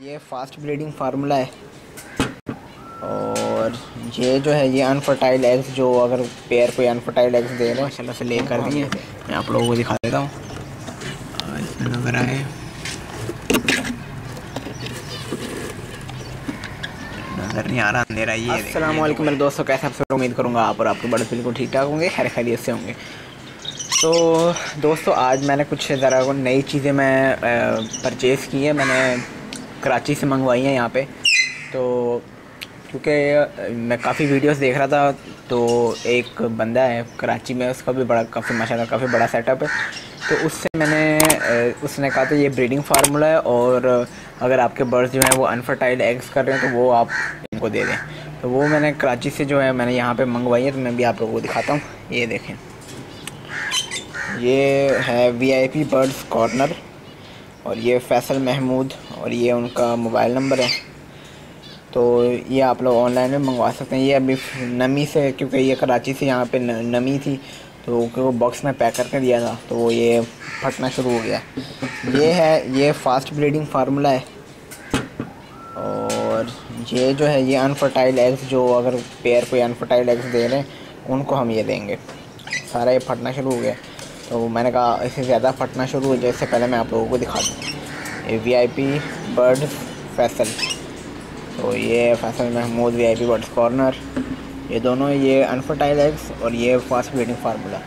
ये fast breeding formula है। और ये जो है, ये अनफर्टाइल एग्स जो अगर पेयर कोई अनफर्टाइल एग्स दे रहे हो, चलो से ले कर दिए। मैं आप लोगों को दिखा देता हूँ। नज़र आए नज़र नहीं आ रहा, अंधेरा ये मेरे दोस्तों, कैसे आप सब? उम्मीद करूँगा आप और आपके बड़े बिल्कुल ठीक ठाक होंगे, खैर खैरियत से होंगे। तो दोस्तों, आज मैंने कुछ ज़रा नई चीज़ें मैं परचेज़ की है। मैंने कराची से मंगवाई हैं यहाँ पे। तो क्योंकि मैं काफ़ी वीडियोस देख रहा था तो एक बंदा है कराची में, उसका भी बड़ा, काफ़ी माशाल्लाह, काफ़ी बड़ा सेटअप है। तो उससे मैंने उसने कहा था, ये ब्रीडिंग फार्मूला है और अगर आपके बर्ड्स जो हैं वो अनफर्टाइल एग्स कर रहे हैं तो वो आप इनको दे दें। तो वो मैंने कराची से जो है, मैंने यहाँ पे मंगवाई है तो मैं भी आप लोगों को दिखाता हूँ। ये देखें। ये है V I P birds corner और ये फैसल महमूद और ये उनका मोबाइल नंबर है। तो ये आप लोग ऑनलाइन में मंगवा सकते हैं। ये अभी नमी से, क्योंकि ये कराची से यहाँ पे नमी थी तो वो बॉक्स में पैक करके दिया था तो ये फटना शुरू हो गया। ये है, ये फास्ट ब्रीडिंग फार्मूला है। और ये जो है, ये अनफर्टाइल एग्स जो अगर पेयर कोई अनफर्टाइल एग्स दे रहे हैं, उनको हम ये देंगे। सारा ये फटना शुरू हो गया। तो मैंने कहा, इससे ज़्यादा फटना शुरू हो जाए, इससे पहले मैं आप लोगों को दिखा दूँ। V I P bird Faisal तो ये Faisal Mahmood V I P birds corner ये दोनों ये अनफर्टाइल एग्स और ये फास्ट ब्रीडिंग फार्मूला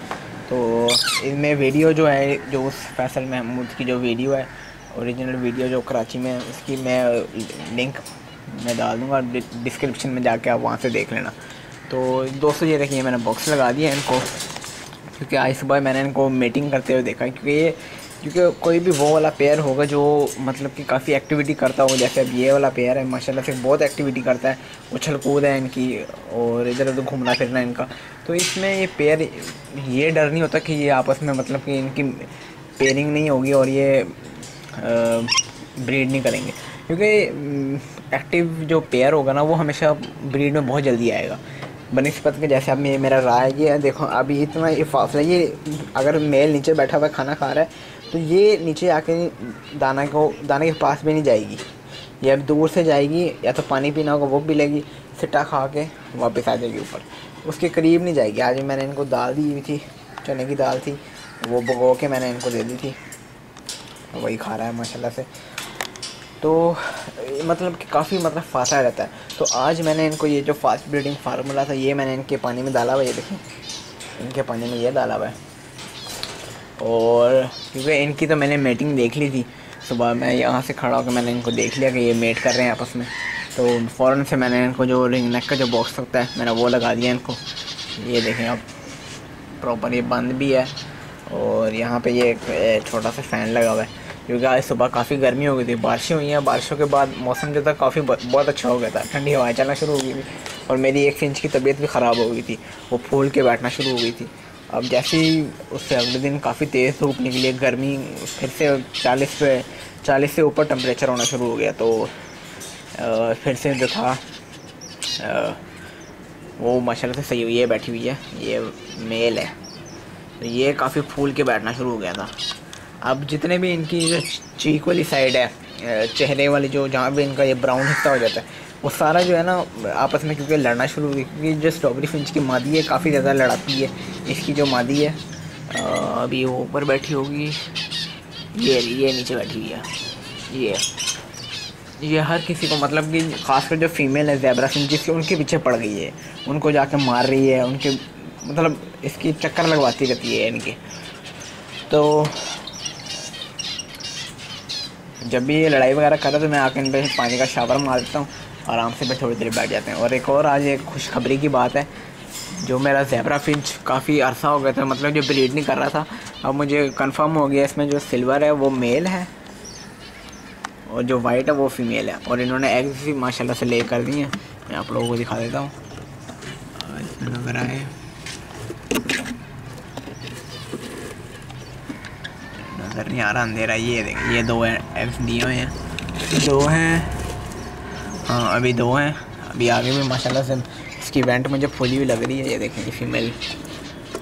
तो इनमें वीडियो जो है, जो उस फैसल महमूद की जो वीडियो है ओरिजिनल वीडियो जो कराची में उसकी मैं लिंक मैं डाल दूँगा डिस्क्रिप्शन में जाके आप वहाँ से देख लेना. तो दोस्तों ये देखिए मैंने बॉक्स लगा दिया इनको, क्योंकि आज सुबह मैंने इनको मीटिंग करते हुए देखा, क्योंकि ये क्योंकि कोई भी वो वाला पेयर होगा जो मतलब कि काफ़ी एक्टिविटी करता हो, जैसे अब ये वाला पेयर है, माशाल्लाह से बहुत एक्टिविटी करता है उछल कूद है इनकी और इधर उधर घूमना फिरना इनका। तो इसमें ये पेयर ये डर नहीं होता कि ये आपस में मतलब कि इनकी पेयरिंग नहीं होगी और ये ब्रीड नहीं करेंगे। क्योंकि एक्टिव जो पेयर होगा ना, वो हमेशा ब्रीड में बहुत जल्दी आएगा। बनस्पत के जैसे अब मेरा राय ये देखो, अभी इतना ये फासला, ये अगर मेल नीचे बैठा हुआ खाना खा रहा है तो ये नीचे आके दाना को, दाने के पास भी नहीं जाएगी। ये अब दूर से जाएगी, या तो पानी पीना होगा, वो पी लेगी, सिट्टा खा के वापस आ जाएगी ऊपर। उसके करीब नहीं जाएगी। आज मैंने इनको दाल दी हुई थी, चने की दाल थी, वो भगो के मैंने इनको दे दी थी। वही खा रहा है, माशाल्लाह से। तो मतलब कि काफ़ी मतलब फासा रहता है। तो आज मैंने इनको ये जो फास्ट ब्रीडिंग फार्मूला था, ये मैंने इनके पानी में डाला हुआ ये देखें। इनके पानी में ये डाला हुआ है। और क्योंकि इनकी तो मैंने मेटिंग देख ली थी। सुबह मैं यहाँ से खड़ा होकर मैंने इनको देख लिया कि ये मेट कर रहे हैं आपस में। तो फ़ौर से मैंने इनको जो रिंग नेक का जो बॉक्स होता है, मैंने वो लगा दिया इनको। ये देखें आप प्रॉपर ये बंद भी है और यहाँ पे ये एक छोटा सा फ़ैन लगा हुआ है। क्योंकि आज सुबह काफ़ी गर्मी हो गई थी, बारिशें हुई हैं। बारिशों के बाद मौसम जो था काफ़ी बहुत अच्छा हो गया था। ठंडी हवाएँ चलना शुरू हो गई थी और मेरी एक इंच की तबीयत भी ख़राब हो गई थी। वो फूल के बैठना शुरू हो गई थी। अब जैसे ही उससे अगले दिन काफ़ी तेज़ धूप निकली गर्मी फिर से चालीस पे चालीस से ऊपर टेम्परेचर होना शुरू हो गया तो आ, फिर से जो था वो माशाल्लाह से सही हुई है बैठी हुई है ये मेल है। तो ये काफ़ी फूल के बैठना शुरू हो गया था। अब जितने भी इनकी जो चीक वाली साइड है चेहरे वाली जो जहाँ भी इनका ये ब्राउन हिस्सा हो जाता है वो सारा जो है ना, आपस में क्योंकि लड़ना शुरू हो गई क्योंकि जो स्ट्रॉबेरी फिंच की मादी है, काफ़ी ज़्यादा लड़ाती है, इसकी जो मादी है अभी वो ऊपर बैठी होगी, ये ये नीचे बैठी हुई है, ये ये हर किसी को मतलब कि खासकर जो फीमेल है जैबरा फिंच जिसकी, उनके पीछे पड़ गई है, उनको जाके मार रही है, उनके मतलब इसकी चक्कर लगवाती रहती है इनकी। तो जब भी ये लड़ाई वगैरह करे तो मैं आके इन पर पानी का शावर मार देता हूँ। आराम से फिर थोड़ी देर बैठ जाते हैं। और एक और आज एक खुशखबरी की बात है, जो मेरा जैबरा फिंच काफ़ी अरसा हो गया था मतलब जो ब्रीड नहीं कर रहा था। अब मुझे कंफर्म हो गया इसमें जो सिल्वर है, वो मेल है और जो वाइट है, वो फीमेल है। और इन्होंने एग्स भी माशाल्लाह से ले कर दिए हैं। मैं आप लोगों को दिखा देता हूँ। नज़र आए नज़र नहीं आ रहा, अंधेरा ये देखिए ये दो एग्स दिए हुए हैं। दो हैं। हाँ अभी दो हैं। अभी आगे भी, माशाल्लाह से इसकी वेंट मुझे फूली हुई लग रही है। ये देखें फीमेल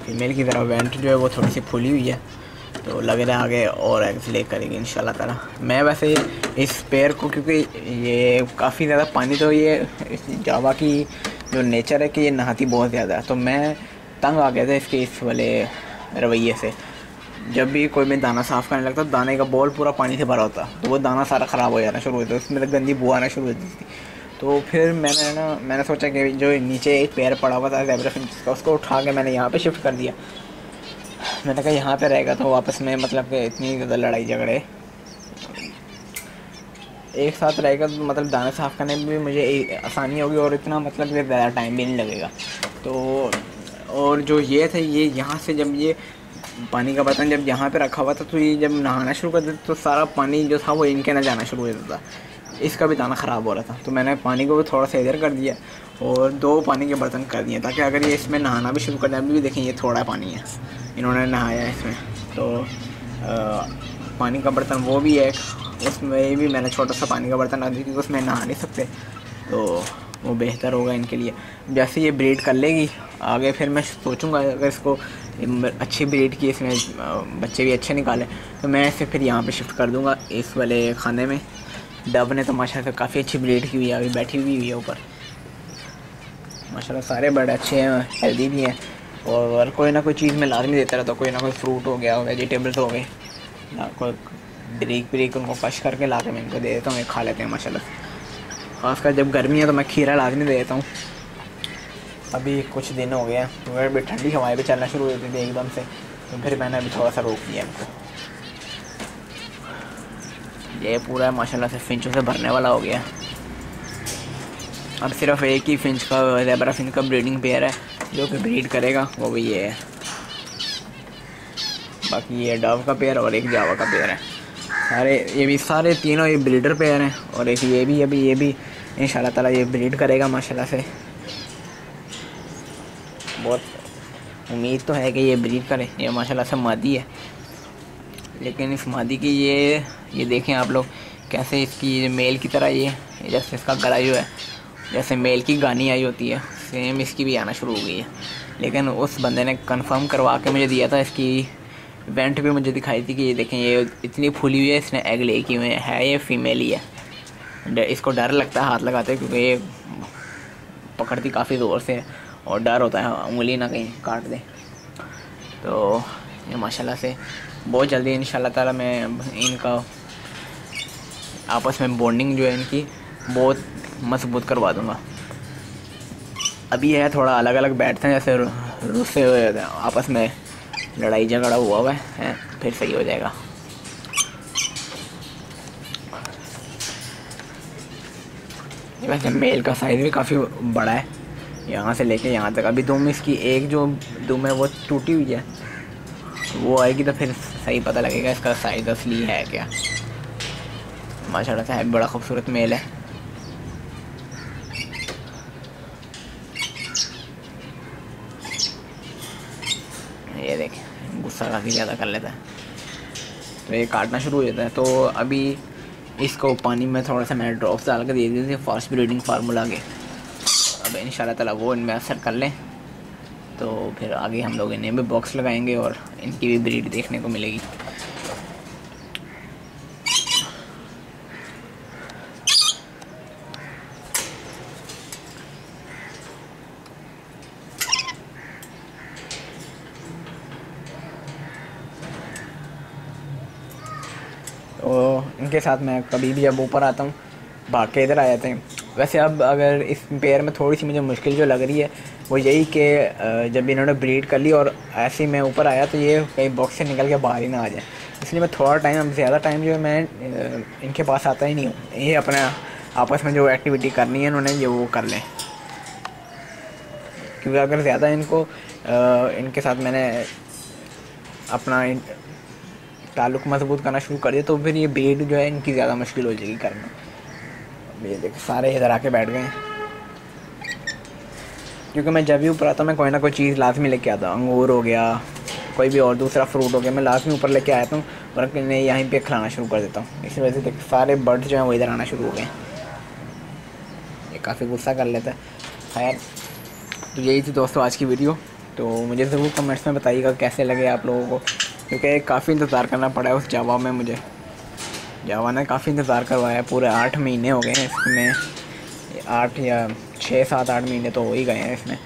फीमेल की तरह वेंट जो है, वो थोड़ी सी फूली हुई है। तो लगे रहे आगे और एग्स ले करेंगे इन ताला। मैं वैसे इस पेयर को, क्योंकि ये काफ़ी ज़्यादा पानी तो ये जावा की जो नेचर है कि ये नहाती बहुत ज़्यादा है। तो मैं तंग आ गया था इसके इस वाले रवैये से। जब भी कोई मैं दाना साफ़ करने लगता, दाने का बॉल पूरा पानी से भरा होता तो वो दाना सारा ख़राब हो जाना शुरू होता, उसमें तो गंदी बुआ आना शुरू होती थी। तो फिर मैंने ना, मैंने सोचा कि जो नीचे एक पैर पड़ा हुआ था जेबरा का, उसको उठा के मैंने यहाँ पे शिफ्ट कर दिया। मैंने कहा, यहाँ पे रहेगा तो वापस में मतलब कि इतनी ज़्यादा लड़ाई झगड़े। एक साथ रहेगा तो मतलब दाने साफ़ करने में भी मुझे आसानी होगी और इतना मतलब ज़्यादा टाइम भी नहीं लगेगा। तो और जो ये थे, ये यहाँ से जब ये पानी का बर्तन जब यहाँ पे रखा हुआ था तो ये जब नहाना शुरू कर देते तो सारा पानी जो था वो इनके ना जाना शुरू हो जाता था। इसका भी दाना ख़राब हो रहा था। तो मैंने पानी को भी थोड़ा सा इधर कर दिया और दो पानी के बर्तन कर दिए ताकि अगर ये इसमें नहाना भी शुरू कर दें अभी भी देखें ये थोड़ा पानी है। इन्होंने नहाया इसमें। तो आ, पानी का बर्तन वो भी है उसमें भी मैंने छोटा सा पानी का बर्तन रख दिया क्योंकि उसमें नहा नहीं सकते। तो वो बेहतर होगा इनके लिए। जैसे ये ब्रीड कर लेगी आगे फिर मैं सोचूँगा अगर इसको अच्छी ब्रीड की इसमें बच्चे भी अच्छे निकाले। तो मैं इसे फिर यहाँ पे शिफ्ट कर दूँगा इस वाले खाने में। डब ने तो माशा से काफ़ी अच्छी ब्रीड की हुई है, अभी बैठी हुई हुई है ऊपर। माशाल्लाह सारे बड़े अच्छे हैं हेल्दी भी हैं। और कोई ना कोई चीज़ में लाजमी देता रहता तो कोई ना कोई फ्रूट हो गया वेजिटेबल्स हो गए। ना कोई ब्रेक ब्रेक उनको कश करके ला के मैं इनको दे देता हूँ, ये खा लेते हैं, माशाल्लाह खासकर जब गर्मी है तो मैं खीरा लाजमी दे देता हूँ। अभी कुछ दिन हो हैं। तो अभी ठंडी हवाएँ भी चलना शुरू हो जाती थी एकदम से। तो फिर मैंने अभी थोड़ा सा रोक दिया इनको। ये पूरा माशाल्लाह से फिंचों से भरने वाला हो गया। अब सिर्फ़ एक ही फिंच का, जेबरा फिंच का ब्रीडिंग पेयर है, जो कि ब्रीड करेगा, वो भी ये है। बाकी ये डव का पेयर और एक जावा का पेयर है। सारे, ये भी सारे तीनों ये ब्रीडर पेयर हैं, और एक ये भी, अभी ये भी। इन ताला ये ब्रीड करेगा, माशाल्लाह से। बहुत उम्मीद तो है कि ये ब्रीड करे। ये माशाल्लाह से मादी है। लेकिन इस मादी की ये ये देखें आप लोग कैसे इसकी मेल की तरह ये, जैसे इसका गला जो है, जैसे मेल की गानी आई होती है सेम इसकी भी आना शुरू हो गई है। लेकिन उस बंदे ने कंफर्म करवा के मुझे दिया था, इसकी वेंट भी मुझे दिखाई थी कि ये देखें, ये इतनी फूली हुई है, इसने एग ले की हुए है। ये फीमेल ही है। इसको डर लगता है हाथ लगाते क्योंकि ये पकड़ती काफ़ी ज़ोर से है। और डर होता है, उंगली ना कहीं काट दे। तो ये माशाल्लाह से बहुत जल्दी इन ताला मैं इनका आपस में बॉन्डिंग जो है इनकी बहुत मज़बूत करवा दूँगा। अभी है, थोड़ा अलग अलग बैठते हैं, जैसे रुस्से हुए हैं। आपस में लड़ाई झगड़ा हुआ हुआ है, फिर सही हो जाएगा। वैसे मेल का साइज़ भी काफ़ी बड़ा है। यहाँ से लेके यहाँ तक। अभी दुम इसकी एक जो दुम है वो टूटी हुई है, वो आएगी तो फिर सही पता लगेगा इसका साइज़ असली है क्या। माशाल्लाह से है, बड़ा खूबसूरत मेल है। ये देखें, गुस्सा काफ़ी ज़्यादा कर लेता है। तो ये काटना शुरू हो जाता है तो अभी इसको पानी में थोड़ा सा मैंने ड्रॉप्स डाल कर दे दी थी फास्ट ब्रीडिंग फार्मूला के। इन ताला वो इनमें असर कर लें। तो फिर आगे हम लोग इन्हें भी बॉक्स लगाएँगे और इनकी भी ब्रीड देखने को मिलेगी। तो इनके साथ मैं कभी भी अब ऊपर आता हूँ, भाग के इधर आ जाते हैं। वैसे अब अगर इस पेयर में थोड़ी सी मुझे मुश्किल जो लग रही है, वो यही कि जब इन्होंने ब्रीड कर ली और ऐसे ही मैं ऊपर आया तो ये कहीं बॉक्स से निकल के बाहर ही ना आ जाए। इसलिए मैं थोड़ा टाइम अब ज़्यादा टाइम जो है मैं इनके पास आता ही नहीं हूँ। ये अपना आपस में जो एक्टिविटी करनी है उन्होंने ये वो कर लें। क्योंकि अगर ज़्यादा इनको इनके साथ मैंने अपना ताल्लुक मज़बूत करना शुरू कर दिया तो फिर ये ब्रीड जो है इनकी ज़्यादा मुश्किल हो जाएगी करना। ये देख, सारे इधर आके बैठ गए क्योंकि मैं जब भी ऊपर आता हूँ, मैं कोई ना कोई चीज़ लाजमी लेके आता हूँ। अंगूर हो गया, कोई भी और दूसरा फ्रूट हो गया, मैं लाजमी ऊपर लेके आता हूँ और मैं यहीं पे खिलाना शुरू कर देता हूँ। इसी वजह से सारे बर्ड्स जो हैं वो इधर आना शुरू हो गए ये काफ़ी गुस्सा कर लेता है। खैर तो यही थी दोस्तों आज की वीडियो तो मुझे ज़रूर कमेंट्स में बताइएगा कैसे लगे आप लोगों को, क्योंकि काफ़ी इंतज़ार करना पड़ा है उस जवाब में मुझे। जावा ने काफ़ी इंतज़ार करवाया पूरे आठ महीने हो गए हैं इसमें। आठ या छः सात, आठ महीने तो हो ही गए हैं इसमें।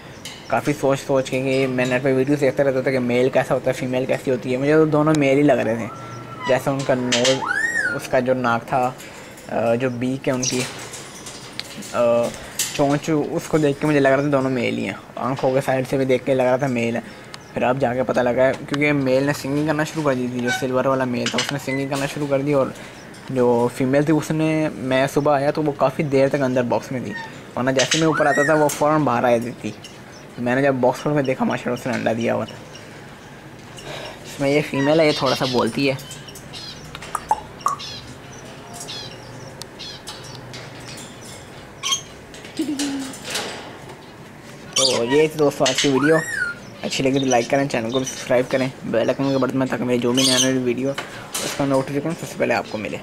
काफ़ी सोच सोच के कि मैं नेट पर वीडियो देखते रहता था कि मेल कैसा होता है, फ़ीमेल कैसी होती है। मुझे तो दोनों मेल ही लग रहे थे। जैसे उनका नोज़ उसका जो नाक था जो बीक है उनकी चोंच, उसको देख के मुझे लग रहा था दोनों मेल ही हैं। आँखों के साइड से भी देख के लग रहा था मेल है। फिर अब जाके पता लगा क्योंकि मेल ने सिंगिंग करना शुरू कर दी थी, जो सिल्वर वाला मेल था, उसने सिंगिंग करना शुरू कर दी और जो फीमेल थी, उसने मैं सुबह आया तो वो काफ़ी देर तक अंदर बॉक्स में थी। वरना जैसे मैं ऊपर आता था, वो फ़ौर बाहर आ जाती थी मैंने जब बॉक्स में देखा, माशा उसने अंडा दिया हुआ था। इसमें ये फीमेल है, ये थोड़ा सा बोलती है। तो ये थी दोस्तों आज की वीडियो। अच्छी लगी तो लाइक करें, चैनल को सब्सक्राइब करें। बेल आइकन के बटन में तक मेरी जो भी नई वीडियो उसका नोटिफिकेशन सबसे पहले आपको मिले।